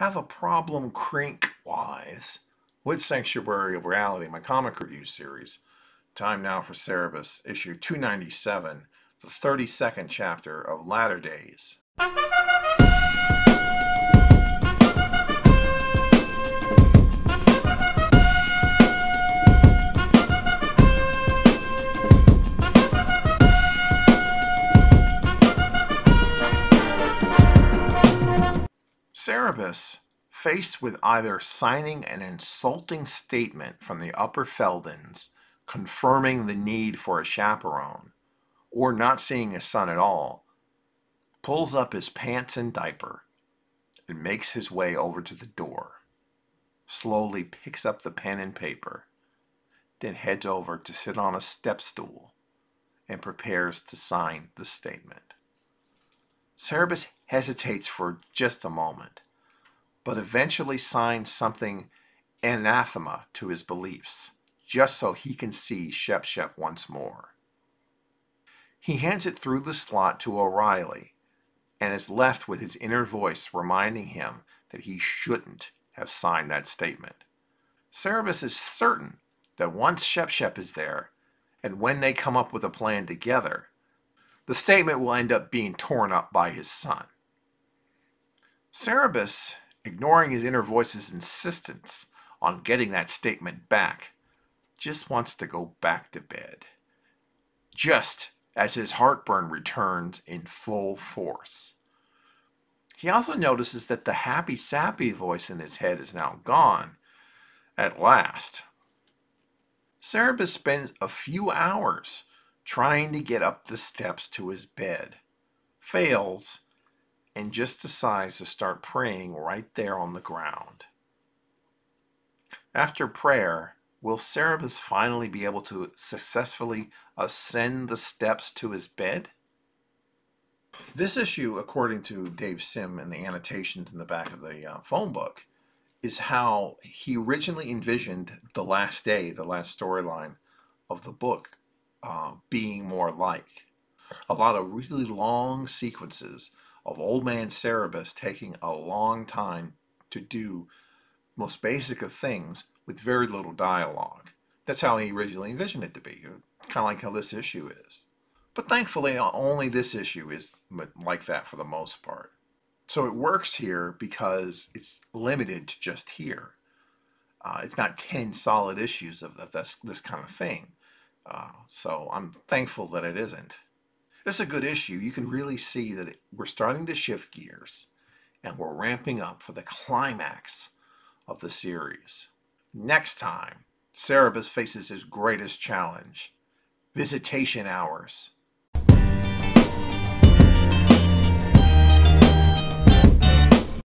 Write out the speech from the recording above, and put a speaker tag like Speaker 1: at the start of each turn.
Speaker 1: have a problem crink wise with Sanctuary of Reality, my comic review series. Time now for Cerebus, issue 297, the 32nd chapter of Latter Days. Cerebus, faced with either signing an insulting statement from the Upper Feldens confirming the need for a chaperone, or not seeing his son at all, pulls up his pants and diaper and makes his way over to the door, slowly picks up the pen and paper, then heads over to sit on a step stool and prepares to sign the statement. Cerebus hesitates for just a moment, but eventually signs something anathema to his beliefs, just so he can see Shep Shep once more. He hands it through the slot to O'Reilly and is left with his inner voice reminding him that he shouldn't have signed that statement. Cerebus is certain that once Shep Shep is there, and when they come up with a plan together, the statement will end up being torn up by his son. Cerebus, ignoring his inner voice's insistence on getting that statement back, just wants to go back to bed. Just as his heartburn returns in full force. He also notices that the happy sappy voice in his head is now gone. At last. Cerebus spends a few hours trying to get up the steps to his bed, fails, and just decides to start praying right there on the ground. After prayer, will Cerebus finally be able to successfully ascend the steps to his bed? This issue, according to Dave Sim and the annotations in the back of the uh, phone book, is how he originally envisioned the last day, the last storyline of the book uh, being more like. A lot of really long sequences of Old Man Cerebus taking a long time to do most basic of things with very little dialogue. That's how he originally envisioned it to be, kind of like how this issue is. But thankfully, only this issue is like that for the most part. So it works here because it's limited to just here. Uh, it's not 10 solid issues of, of this, this kind of thing. Uh, so I'm thankful that it isn't. This is a good issue. You can really see that it, we're starting to shift gears and we're ramping up for the climax of the series. Next time, Cerebus faces his greatest challenge visitation hours.